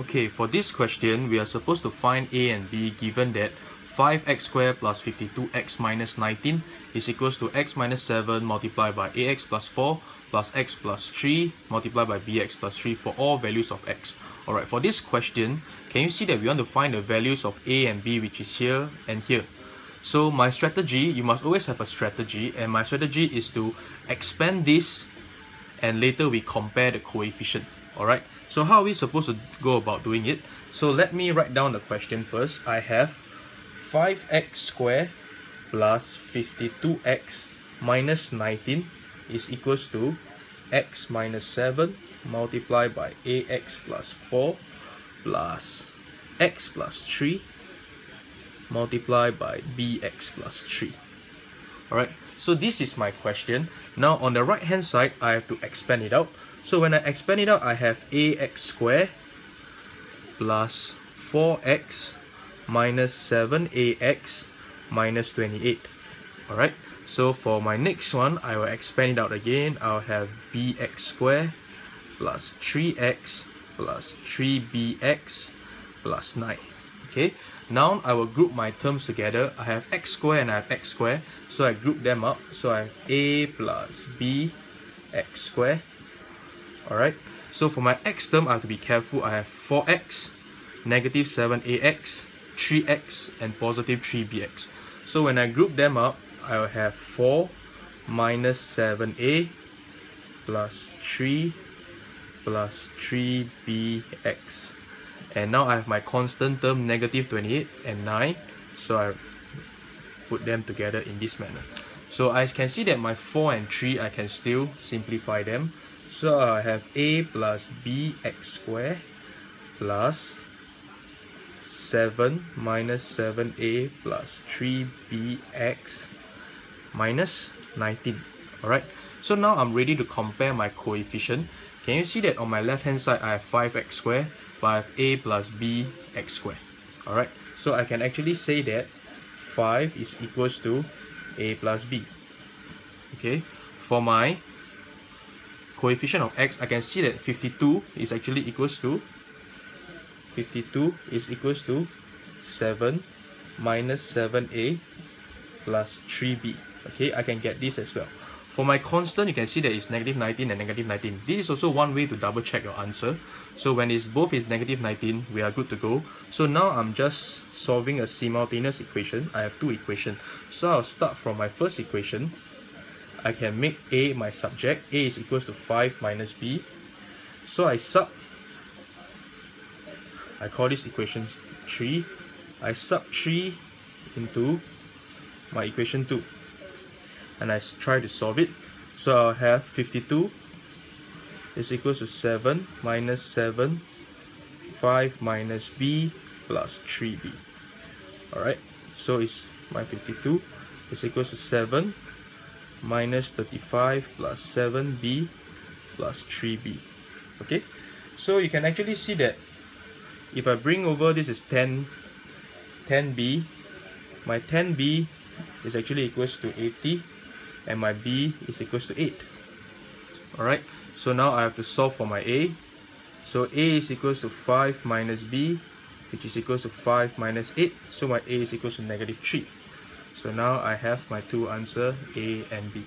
Okay, for this question, we are supposed to find a and b given that 5x squared plus 52x minus 19 is equals to x minus 7 multiplied by ax plus 4 plus x plus 3 multiplied by bx plus 3 for all values of x. Alright, for this question, can you see that we want to find the values of a and b which is here and here. So my strategy, you must always have a strategy and my strategy is to expand this and later we compare the coefficient. Alright, so how are we supposed to go about doing it? So let me write down the question first. I have 5x squared plus 52x minus 19 is equals to x minus 7 multiplied by ax plus 4 plus x plus 3 multiplied by bx plus 3. Alright, so this is my question. Now on the right hand side, I have to expand it out. So when I expand it out, I have ax squared plus 4x minus 7ax minus 28. Alright, so for my next one, I will expand it out again. I'll have bx squared plus 3x plus 3bx plus 9. Okay, now I will group my terms together. I have x squared and I have x squared. So I group them up. So I have a plus b x squared. Alright, so for my x term, I have to be careful. I have 4x, negative 7ax, 3x, and positive 3bx. So when I group them up, I will have 4 minus 7a plus 3 plus 3bx. And now I have my constant term negative 28 and 9. So I put them together in this manner. So I can see that my 4 and 3, I can still simplify them. So I have a plus bx squared plus 7 minus 7a plus 3bx minus 19. Alright, so now I'm ready to compare my coefficient. Can you see that on my left hand side I have 5x squared, but I have a plus b x squared. Alright, so I can actually say that 5 is equals to a plus b. Okay, for my coefficient of x, I can see that 52 is actually equals to 52 is equals to 7 minus 7a plus 3b. Okay, I can get this as well. For my constant, you can see that it's negative 19 and negative 19. This is also one way to double check your answer. So when it's both is negative 19, we are good to go. So now I'm just solving a simultaneous equation. I have two equations. So I'll start from my first equation. I can make A my subject. A is equals to 5 minus B. So I sub, I call this equation 3. I sub 3 into my equation 2 and I try to solve it. So I'll have 52 is equals to 7 minus 7, 5 minus b plus 3b. Alright, so it's my 52 is equals to 7 minus 35 plus 7b plus 3b. Okay, so you can actually see that if I bring over this is 10, 10b, my 10b is actually equals to 80 and my b is equals to 8 alright? So now I have to solve for my a. So a is equals to 5 minus b which is equals to 5 minus 8 so my a is equals to negative 3 so now I have my two answer a and b